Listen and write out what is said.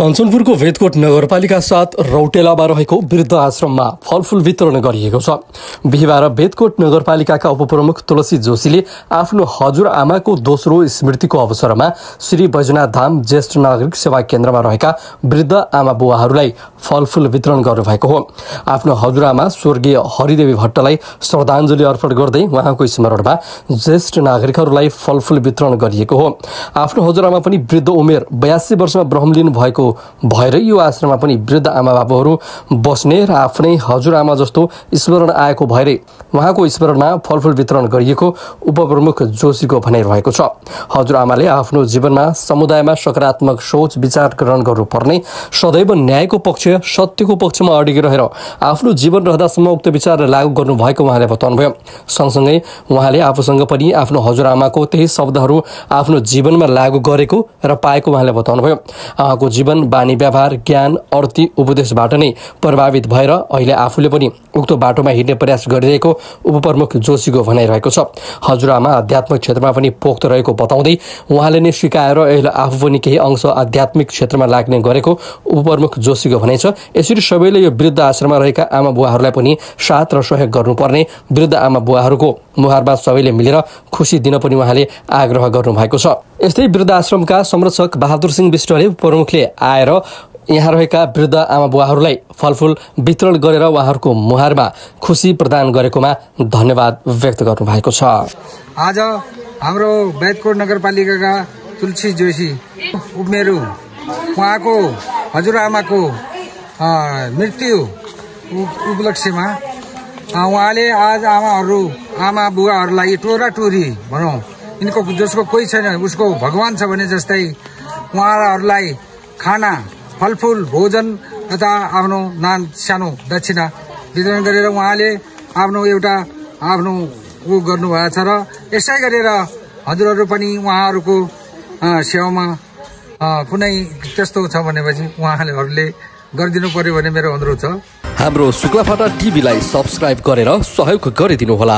कञ्चनपुरको भेदकोट नगरपालिका साथ रौटेलामा रहेको वृद्ध आश्रममा फलफुल वितरण गरिएको छ। बिहिबार भेदकोट नगरपालिकाका उपप्रमुख तुलसी जोशीले आफ्नो हजुरआमाको दोस्रो स्मृतिको अवसरमा श्री बैजनाथ धाम ज्येष्ठ नागरिक सेवा केन्द्रमा रहेका वृद्ध आमा बुवाहरूलाई फलफुल वितरण गर्नुभएको हो। आफ्नो हजुरआमा स्वर्गीय हरिदेवी भट्टलाई श्रद्धाञ्जली अर्पण गर्दै उहाँको स्मरणमा ज्येष्ठ नागरिकहरूलाई फलफुल वितरण गरिएको हो। आफ्नो हजुरआमा पनि वृद्ध उमेर बयासी वर्षमा ब्रह्मलिन भएको भएर यो आश्रममा पनि वृद्ध आमा बाबुहरू बस्ने र आफ्नै हजुरआमा जस्तो स्मरण आएको भएरै उहाँको स्मरणमा फलफुल वितरण गरिएको उपप्रमुख जोशीको भनाइ रहेको छ। हजुरआमाले आफ्नो जीवनमा समुदायमा सकारात्मक सोच विचार ग्रहण गर्नुपर्ने सदैव न्यायको पक्ष सत्यको पक्षमा अडिगी रहेर आफ्नो जीवन रहँदासम्म उक्त विचार लागू गर्नुभएको उहाँले बताउनुभयो। सँगसँगै उहाँले आफूसँग पनि आफ्नो हजुरआमाको त्यही शब्दहरू आफ्नो जीवनमा लागू गरेको र पाएको उहाँले बताउनुभयो। उहाँको जीवन बानी व्यवहार ज्ञान अर्थी उपदेशबाट नै प्रभावित भएर अहिले आफूले पनि उक्त बाटोमा हिँड्ने प्रयास गरिरहेको उपप्रमुख जोशीको भनाइरहेको छ। हजुरआमा आध्यात्मिक क्षेत्रमा पनि पोख्त रहेको बताउँदै उहाँले नै सिकाएर अहिले आफू पनि केही अंश आध्यात्मिक क्षेत्रमा लाग्ने गरेको उपप्रमुख जोशीको भनाइ छ। यसरी सबैले यो वृद्ध आश्रममा रहेका आमा बुवाहरूलाई पनि साथ र सहयोग गर्नुपर्ने वृद्ध आमा बुवाहरूको मुहारमा सबैले मिलेर खुसी दिन पनि उहाँले आग्रह गर्नुभएको छ। यस्तै वृद्धाश्रमका संरक्षक बहादुर सिंह विष्टले प्रमुखले आएर यहाँ रहेका वृद्ध आमा बुवाहरूलाई फलफुल वितरण गरेर उहाँहरूको मुहारमा खुसी प्रदान गरेकोमा धन्यवाद व्यक्त गर्नुभएको छ। आज हाम्रो बैतकोट नगरपालिकाका तुलसी जोशी उमेरु उहाँको हजुरआमाको मृत्यु उपलक्ष्यमा उहाँले आज आमाहरू आमा बुवाहरूलाई टोरा टोरी भनौँ। यिनको जसको कोही छैन उसको भगवान् छ भने जस्तै उहाँहरूलाई खाना फलफुल भोजन तथा आफ्नो नान सानो दक्षिणा वितरण गरेर उहाँले आफ्नो एउटा आफ्नो ऊ गर्नुभएको छ र यसै गरेर हजुरहरू पनि उहाँहरूको सेवामा कुनै त्यस्तो छ भनेपछि उहाँहरूले गरिदिनु पर्यो भन्ने मेरो अनुरोध छ। हाम्रो शुक्लाफाटा टिभीलाई सब्सक्राइब गरेर सहयोग गरिदिनुहोला।